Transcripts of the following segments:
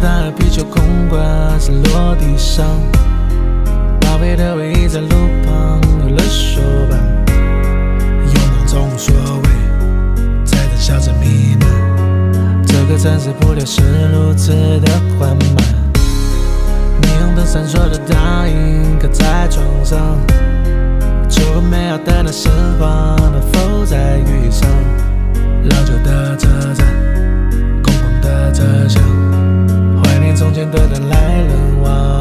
弹和啤酒空罐散落地上，宝贝的回忆在路旁有了手绑，阳光中无所谓，在等笑着弥漫。这个城市步调是如此的缓慢，霓虹灯闪烁的倒影刻在窗上，烛光美好的那时光能否在遇上？老旧怀念从前的人来人往。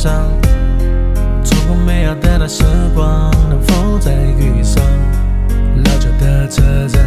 上，错过美好的那时光，能否再遇上？老旧的车站，